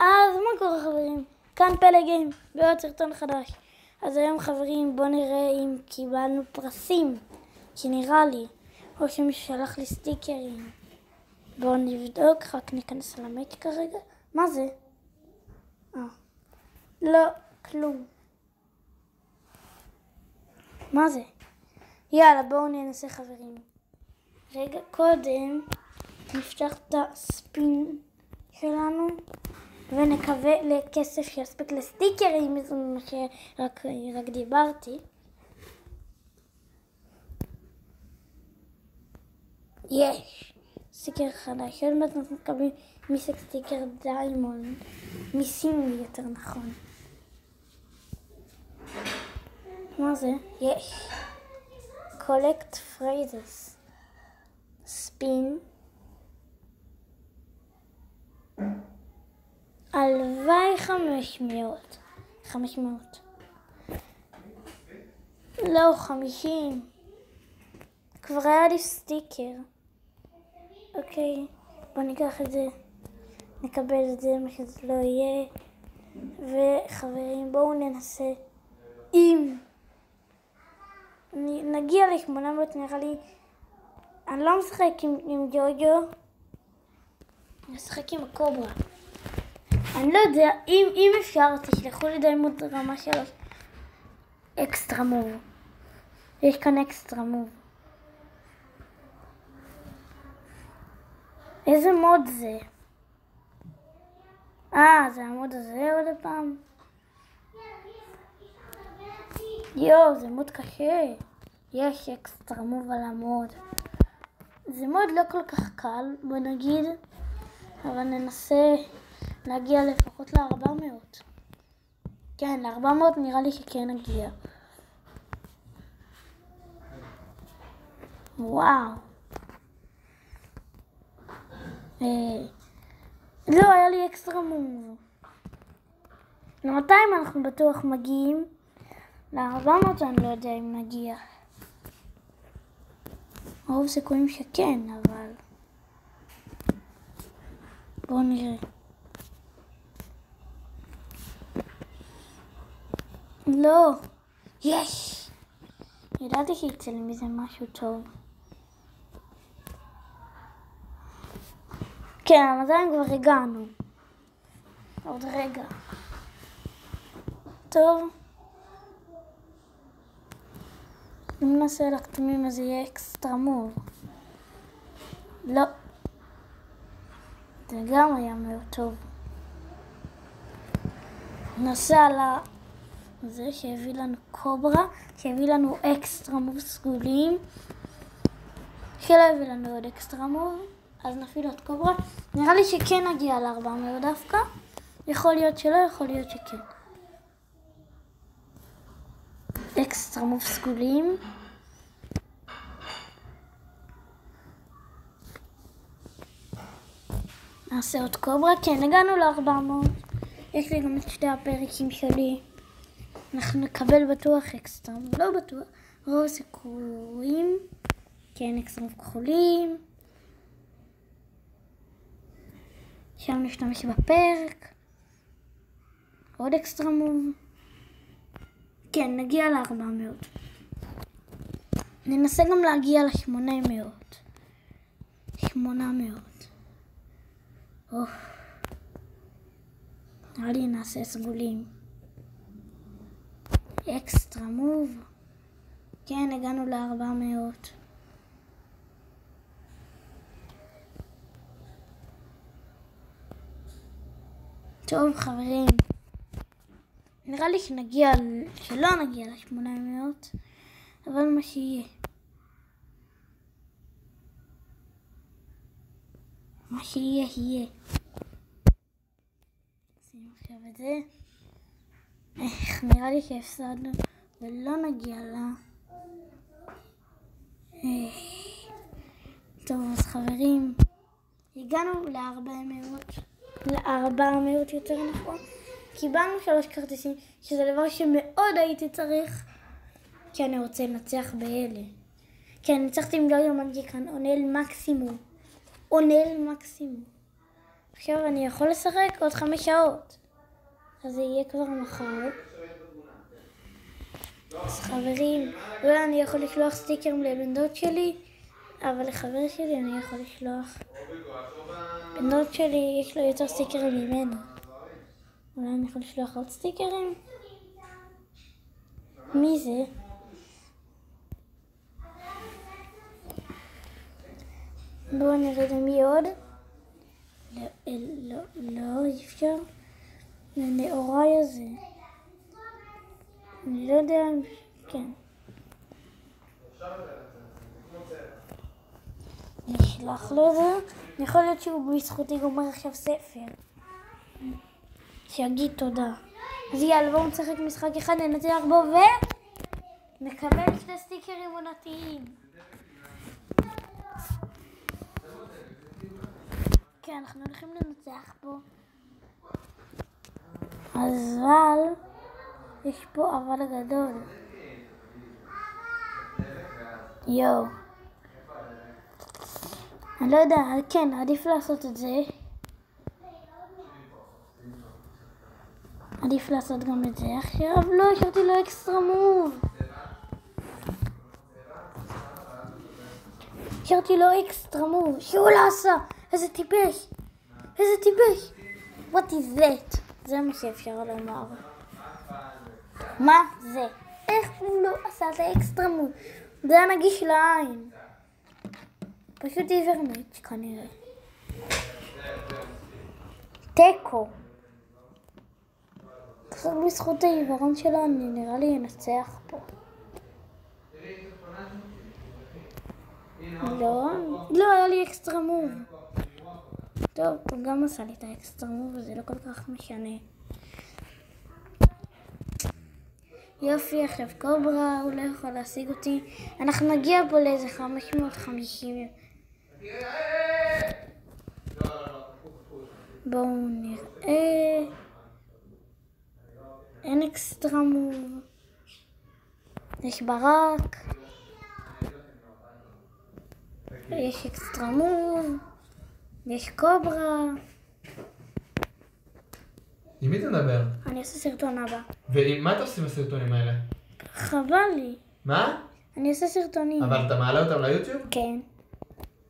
אז מה קורה חברים? כאן פלא גיים, בעוד סרטון חדש. אז היום חברים בואו נראה אם קיבלנו פרסים, כי נראה לי, או שמישהו שלח לי סטיקרים. בואו נבדוק, רק ניכנס למק כרגע. מה זה? אה. לא, כלום. מה זה? יאללה, בואו ננסה חברים. רגע, קודם נפתח את הספין שלנו ונקווה לכסף שיספיק לסטיקרים, מה שרק רק דיברתי. יש! סטיקר חדש, עוד מעט אנחנו מקבלים מיסק סטיקר diamond, מיסים יותר נכון. מה זה? יש! collect phrases spin הלוואי חמש מאות. חמש מאות. לא, חמישים. כבר היה לי סטיקר. אוקיי, בוא ניקח את זה. נקבל את זה, מה שזה לא יהיה. וחברים, בואו ננסה. אם נגיע ל-800 נראה לי... אני לא משחק עם, עם ג'וג'ו. אני משחק עם הקוברה. אני לא יודע, אם, אם אפשר, תשלחו לי דיימות רמה שלוש. אקסטרה מוב. יש כאן אקסטרה מוב. איזה מוד זה? אה, זה המוד הזה עוד פעם? יואו, זה מוד קשה. יש אקסטרה מוב על המוד. זה מוד לא כל כך קל, בוא נגיד, אבל ננסה להגיע לפחות ל-400. כן, ל-400 נראה לי שכן נגיע. וואו. אה, לא, היה לי אקסטרה מוב. ל-200 אנחנו בטוח מגיעים. ל-400 אני לא יודע אם נגיע. רוב סיכויים שכן, אבל... בואו נראה. לא, יש! ידעתי שיצא לי מזה משהו טוב. כן, המאזיים כבר הגענו. עוד רגע. טוב. אם נעשה לכתומים אז יהיה אקסטרה מוב. לא. זה גם היה מאוד טוב. נעשה על זה שהביא לנו קוברה, שהביא לנו אקסטרה מוב סגולים, שלא הביא לנו עוד אקסטרה מוב, אז נפעיל עוד קוברה. נראה לי שכן נגיע ל-400 דווקא. יכול להיות שלא, יכול להיות שכן. אקסטרה מוב סגולים. נעשה עוד קוברה, כן, הגענו ל-400. יש לי גם את שתי הפרקים שלי. אנחנו נקבל בטוח אקסטרה, לא בטוח, רוב הסיכויים. כן, אקסטרה מוב כחולים. שם נשתמש בפרק. עוד אקסטרה מוב. כן, נגיע ל-400. ננסה גם להגיע ל-800. 800. אוף. נראה לי נעשה סגולים. אקסטרה מוב. כן, הגענו ל-400. טוב, חברים. נראה לי שנגיע, שלא נגיע ל-800, אבל מה שיהיה. מה שיהיה, יהיה. שים עכשיו את זה. נראה לי שהפסדנו, ולא נגיע לה. טוב, אז חברים, הגענו ל-400, ל-400 יותר נכון. קיבלנו שלוש כרטיסים, שזה דבר שמאוד הייתי צריך, כי אני רוצה לנצח באלה. כי אני ניצחתי עם גאויה מנג'יקן, עונה מקסימום. עונה מקסימום. עכשיו אני יכול לשחק עוד חמש שעות. אז זה יהיה כבר מחר. אז חברים, אולי אני יכול לשלוח סטיקר לבן דוד שלי, אבל לחבר שלי אני יכול לשלוח. בן דוד שלי יש לו יותר סטיקרים ממנו. אולי אני יכול לשלוח עוד סטיקרים? מי זה? בואו נראה מי עוד. לא, לא, לא, אי אפשר. זה נאורי הזה. אני לא יודע אם... כן. אני אשלח לו את זה. יכול להיות שהוא בזכותי גומר עכשיו ספר. שיגיד תודה. אז יאללה, בואו נשחק משחק אחד, ננצח בו ו... נקבל שני סטיקרים עונתיים. כן, אנחנו הולכים לנצח פה. אבל יש פה אבל גדול. יואו. אני לא יודע, כן, עדיף לעשות את זה. עדיף לעשות גם את זה עכשיו. לא, השארתי לו extra move. השארתי לו extra move, שהוא לא עשה. איזה טיפש. איזה טיפש. What is that? זה מה שאפשר לומר. מה זה? איך הוא לא עשה את ה extra move? זה היה נגיש לעין. פשוט עיוור מת כנראה. תיקו. קצת בזכות העיוורון שלו אני נראה לי אנצח פה. לא, לא, היה לי אקסטרה. טוב, הוא גם עשה לי את האקסטרה מוב, וזה לא כל כך משנה. יופי, עכשיו קוברה, הוא לא יכול להשיג אותי. אנחנו נגיע פה לאיזה 550. בואו נראה. אין אקסטרה מוב. יש ברק. יש אקסטרה מוב. יש קוברה. עם מי אתה מדבר? אני אעשה סרטון הבא. ומה אתה עושה בסרטונים האלה? חבל לי. מה? אני אעשה סרטונים. אבל אתה מעלה אותם ליוטיוב? כן.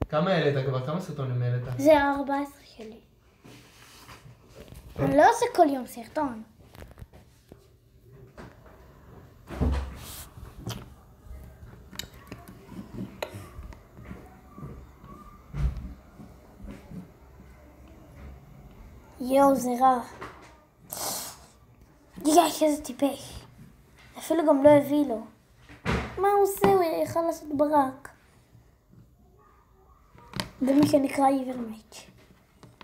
כמה העלית כבר? כמה סרטונים העלית? זה ה-14 שלי. אני לא עושה כל יום סרטון. יואו, זה רע. יש, איזה טיפש. אפילו גם לא הביא לו. מה הוא עושה? הוא יכל לעשות ברק. זה מה שנקרא מת.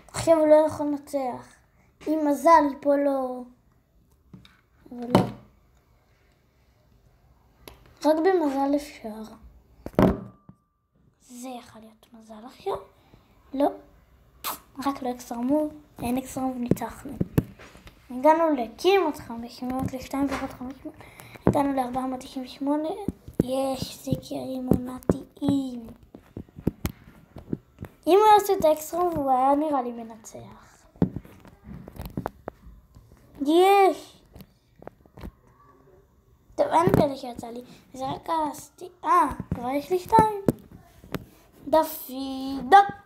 עכשיו הוא לא יכול לנצח. עם מזל פה לא... אבל לא. רק במזל אפשר. זה יכול להיות מזל עכשיו? לא. רק לא אקסטרמו, אין אקסטרמו וניצחנו. הגענו לכמעט 500, ל-2 פחות 500, הגענו ל-498, יש סיקרים עונתיים. אם הוא יעשה את האקסטרום הוא היה נראה לי מנצח. יש! טוב, אין פלא שיצא לי, זה רק הסטי... אה, כבר יש לי שתיים. דפי דק.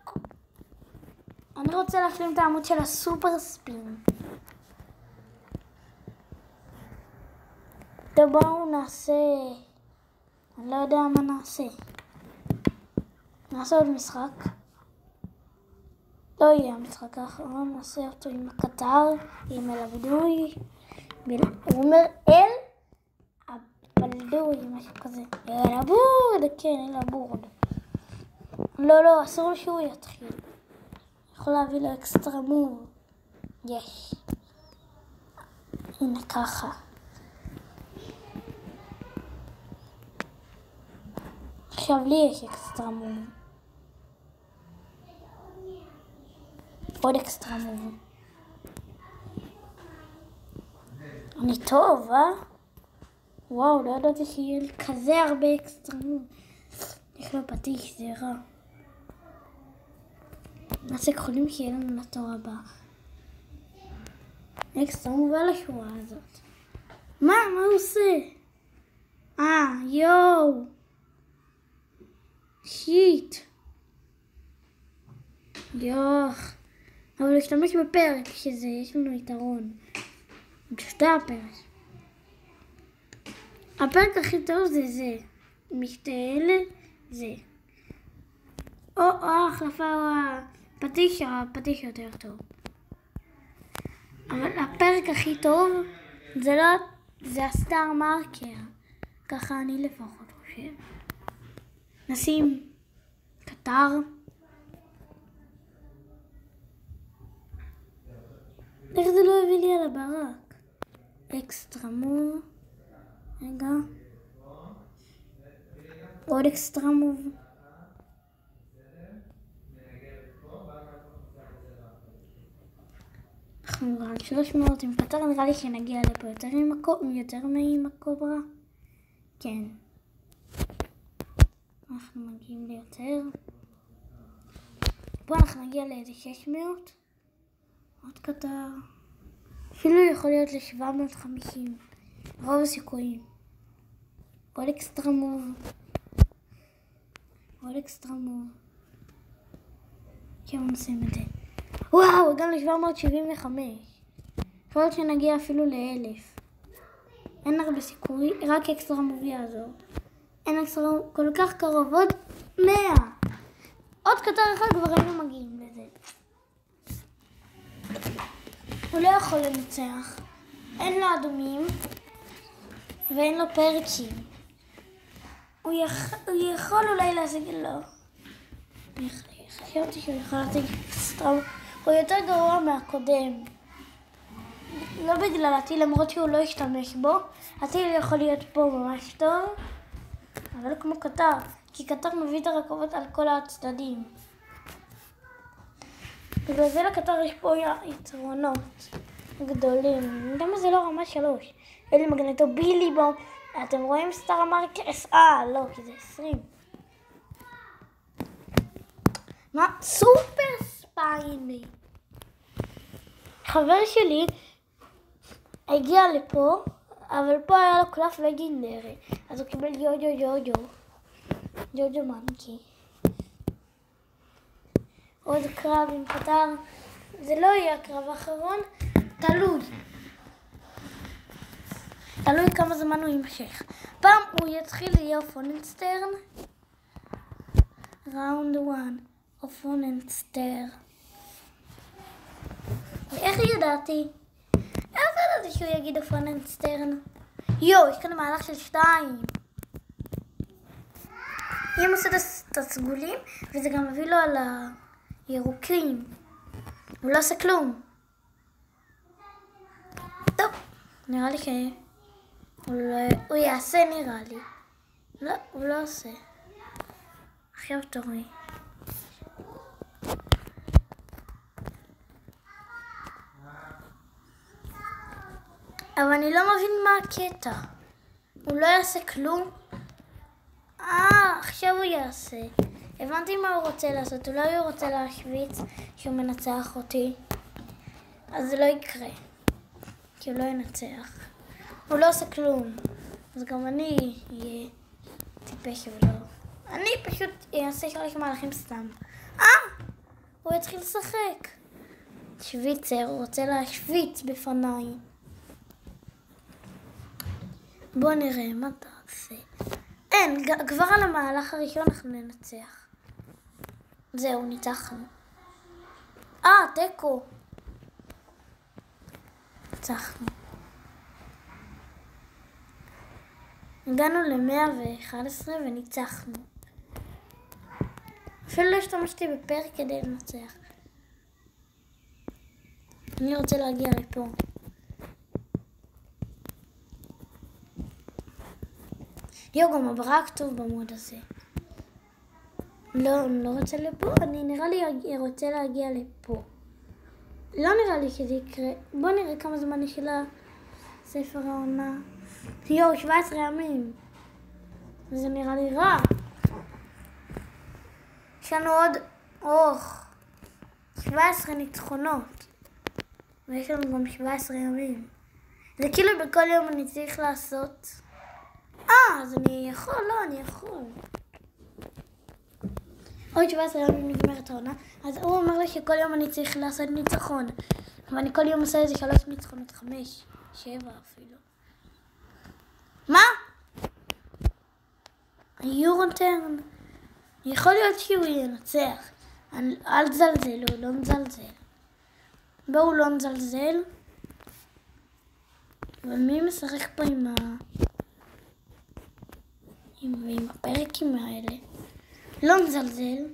אני רוצה להשלים את העמוד של הסופר ספין. טוב, בואו נעשה... אני לא יודע מה נעשה. נעשה עוד משחק. לא יהיה המשחק האחרון, נעשה אותו עם הקטר, עם אל הבדוי. הוא אומר אל הבלדוי, משהו כזה. אל הבורד, כן, אל הבורד. לא, לא, אסור שהוא יתחיל. יכול להביא לו אקסטרה מוב. יש. הנה ככה. עכשיו לי יש אקסטרה מוב. עוד אקסטרה מוב. אני טוב, אה? וואו, לא ידעתי שיהיה כזה הרבה אקסטרה. יש לו פטיש, זה רע. נעשה כחולים שיהיה לנו לתור הבא. אקסטרה מובא לשורה הזאת. מה? מה הוא עושה? אה, יואו. שיט. יוח. אבל להשתמש בפרק, שזה, יש לנו יתרון. בשתי הפרק. הפרק הכי טוב זה זה. משתי אלה, זה. או, או ההחלפה או הפטיש, הפטיש יותר טוב. אבל הפרק הכי טוב זה לא, זה הסטאר מרקר. ככה אני לפחות חושב. נשים קטר. איך זה לא הביא לי על הברק? אקסטרה מוב. רגע. עוד אקסטרה אנחנו רק 300 עם פטר, נראה לי שנגיע לפה יותר עם הקוברה, יותר מעם הקוברה. כן. אנחנו מגיעים ליותר. פה אנחנו נגיע לאיזה 600. עוד קטר. אפילו יכול להיות ל-750. רוב הסיכויים. עוד extra move. עוד extra move. כן, נשים את זה. וואו, הגענו ל-775. יכול להיות שנגיע אפילו לאלף. אין הרבה סיכוי, רק extra move יעזור. אין אקסטרה כל כך קרוב, עוד 100. עוד קטר אחד כבר היינו מגיעים לזה. הוא לא יכול לנצח. אין לו אדומים ואין לו פרקים. הוא, יכ... הוא יכול אולי להשיג... לא. חשבתי שהוא יכול להשיג אקסטרה הוא יותר גרוע מהקודם. לא בגלל הטיל, למרות שהוא לא השתמש בו. הטיל יכול להיות פה ממש טוב, אבל כמו קטר, כי קטר מביא את הרכבות על כל הצדדים. בגלל זה לקטר יש פה יתרונות גדולים. למה זה לא רמה שלוש? אלי מגנטו בילי בו. אתם רואים סטאר מרקס? אה, לא, כי זה עשרים. מה? סופר ספייני. חבר שלי הגיע לפה, אבל פה היה לו קלף לגינדרי, אז הוא קיבל ג'וג'ו ג'וג'ו. ג'וג'ו מנקי. עוד קרב עם קטר, זה לא יהיה הקרב האחרון, תלוי. תלוי כמה זמן הוא יימשך. פעם הוא יתחיל יהיה opponent's turn. Round 1, opponent's turn. איך ידעתי? איך ידעתי שהוא יגיד opponent's turn? יואו, יש כאן מהלך של שתיים. אם עושה את הסגולים, וזה גם מביא לו על הירוקים. הוא לא עושה כלום. טוב, נראה לי לא... הוא יעשה נראה לי. לא, הוא לא עושה. עכשיו תורי. אבל אני לא מבין מה הקטע. הוא לא יעשה כלום? אה, עכשיו הוא יעשה. הבנתי מה הוא רוצה לעשות. אולי הוא רוצה להשוויץ שהוא מנצח אותי. אז זה לא יקרה. כי הוא לא ינצח. הוא לא עושה כלום. אז גם אני אהיה טיפש ולא. אני פשוט אעשה שלוש מהלכים סתם. אה! הוא יתחיל לשחק. שוויצר, רוצה להשוויץ בפניי. בוא נראה מה אתה עושה. אין, כבר על המהלך הראשון אנחנו ננצח. זהו, ניצחנו. אה, תיקו. ניצחנו. הגענו ל-111 וניצחנו. אפילו לא השתמשתי בפרק כדי לנצח. אני רוצה להגיע לפה. יואו, גם הברק טוב במוד הזה. לא, אני לא רוצה לפה, אני נראה לי רוצה להגיע לפה. לא נראה לי שזה יקרה. בוא נראה כמה זמן יש לספר העונה. יואו, 17 ימים. זה נראה לי רע. יש לנו עוד... אוח. 17 ניצחונות. ויש לנו גם 17 ימים. זה כאילו בכל יום אני צריך לעשות... אה, אז אני יכול, לא, אני יכול. עוד 17 ימים נגמרת העונה, אז הוא אומר לי שכל יום אני צריך לעשות ניצחון. ואני כל יום עושה איזה שלוש ניצחונות, חמש, שבע אפילו. מה? היורנטרן? יכול להיות שהוא ינצח. אל אל תזלזל, הוא לא מזלזל. בואו לא נזלזל. ומי משחק פה עם ה... עם, עם הפרקים האלה? לא נזלזל.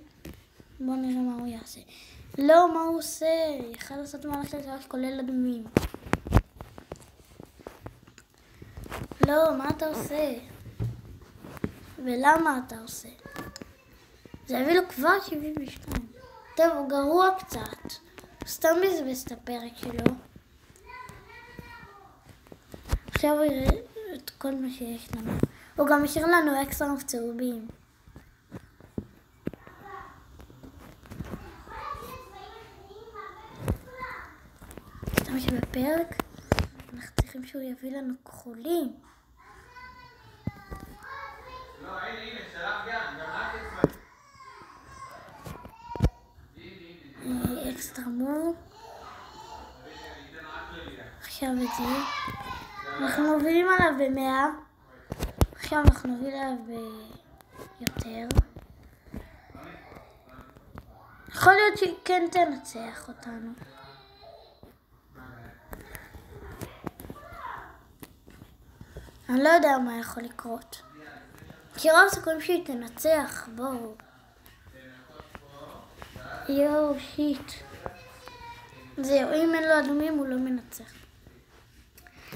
בואו נראה מה הוא יעשה. לא, מה הוא עושה? יכל לעשות מהלך שלוש כולל אדומים. לא, מה אתה עושה? ולמה אתה עושה? זה יביא לו כבר 72. טוב, הוא גרוע קצת. הוא סתם בזבז את הפרק שלו. עכשיו הוא יראה את כל מה שיש לנו. הוא גם השאיר לנו אקסטרנוף צהובים. סתם שבפרק אנחנו צריכים שהוא יביא לנו כחולים. לא, הנה, הנה, שלח גם, גם את אצבע. אה, אקסטרה מור. עכשיו את זה. אנחנו מובילים עליו במאה. עכשיו אנחנו נוביל עליו ביותר. יכול להיות שהיא כן תנצח אותנו. אני לא יודע מה יכול לקרות. כי רוב הסיכויים שהיא תנצח, בואו. יואו, שיט. זהו, אם אין לו אדומים הוא לא מנצח.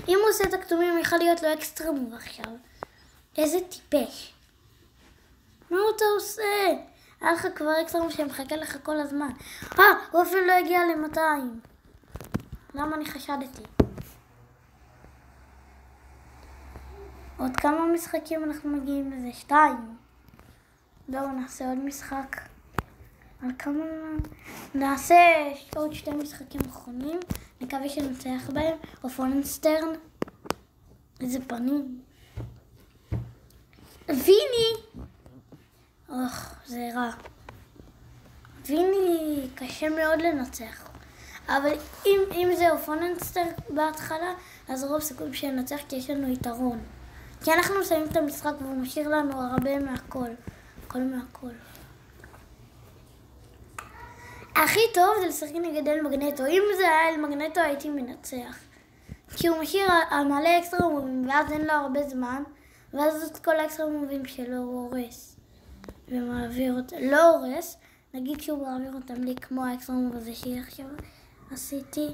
אם הוא עושה את הכתומים, יכול להיות לו אקסטרה מוב עכשיו. איזה טיפש. מה אתה עושה? היה לך כבר אקסטרה מוב שמחכה לך כל הזמן. אה, הוא אפילו לא הגיע ל-200. למה אני חשדתי? עוד כמה משחקים אנחנו מגיעים לזה? שתיים. זהו, נעשה עוד משחק. על כמה... נעשה עוד שתי משחקים אחרונים, נקווה שנצליח בהם. אופונסטרן. איזה פנים. ויני! אוח, זה רע. ויני קשה מאוד לנצח. אבל אם, אם זה אופוננסטר בהתחלה, אז רוב סיכויים שננצח כי יש לנו יתרון. כי אנחנו מסיימים את המשחק והוא משאיר לנו הרבה מהכל. הכל מהכל. הכי טוב זה לשחק נגד אל מגנטו. אם זה היה אל מגנטו הייתי מנצח. כי הוא משאיר מלא extra move ים ואז אין לו הרבה זמן ואז את כל ה extra move ים שלו הוא הורס. ומעביר אותם, לא הורס, נגיד שהוא מעביר אותם לי כמו ה extra move הזה שעכשיו עשיתי.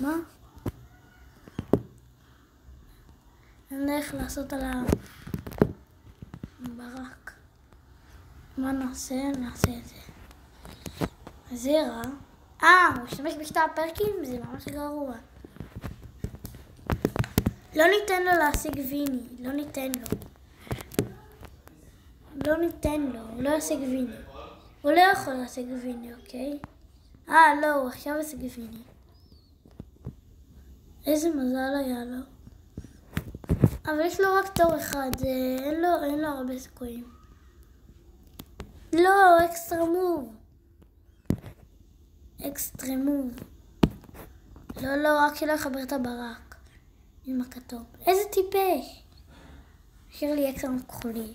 מה? אין איך לעשות על הברק. מה נעשה? נעשה את זה. זרע. אה, הוא משתמש בשתי הפרקים? זה ממש גרוע. לא ניתן לו להשיג ויני, לא ניתן לו. לא ניתן לו, הוא לא ישיג ויני. הוא לא יכול להשיג ויני, אוקיי? אה, לא, הוא עכשיו השיג ויני. איזה מזל היה לו. אבל יש לו רק תור אחד, זה... אין, לו, אין לו הרבה סיכויים. לא, אקסטרה מוב. אקסטרה מוב. לא, לא, רק שלא יחבר את הברק. עם הכתוב. איזה טיפש. השאיר לי אקסטרה מוב כחולי.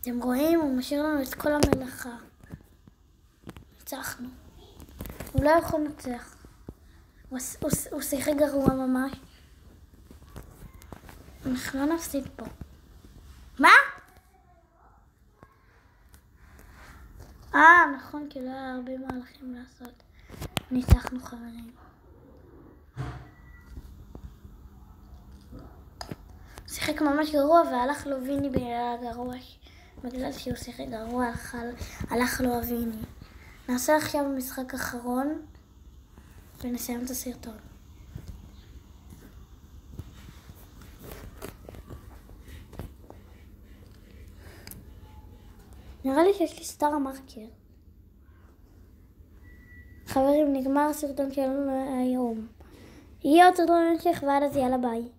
אתם רואים? הוא משאיר לנו את כל המלאכה. ניצחנו. הוא לא יכול לנצח. הוא שיחק גרוע ממש. אנחנו לא נפסיד פה. מה? אה, נכון, כי לא היה הרבה מהלכים לעשות. ניצחנו חברים. שיחק ממש גרוע והלך לו ויני בגלל הגרוע. בגלל שהוא שיחק גרוע הלך, הלך לו הוויני. נעשה עכשיו משחק אחרון ונסיים את הסרטון. נראה לי שיש לי סטאר מרקר. חברים, נגמר הסרטון שלנו היום. יהיה עוד סרטון המשך ועד אז יאללה ביי.